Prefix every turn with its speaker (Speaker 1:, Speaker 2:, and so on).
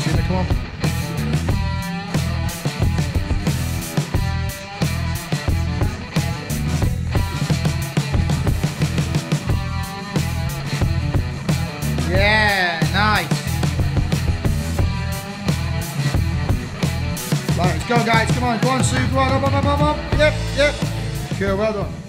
Speaker 1: Jimmy, come on. Yeah, nice. Right, let's go, guys. Come on, go on, Sue. Go on, up, up, up, up, up. Yep, yep. Cool, well done.